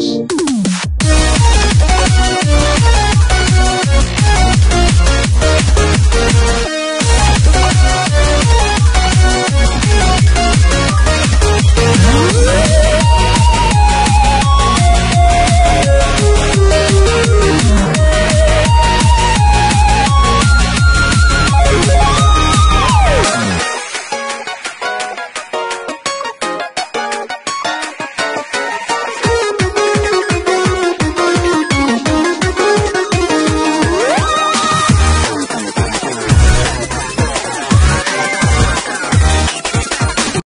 oh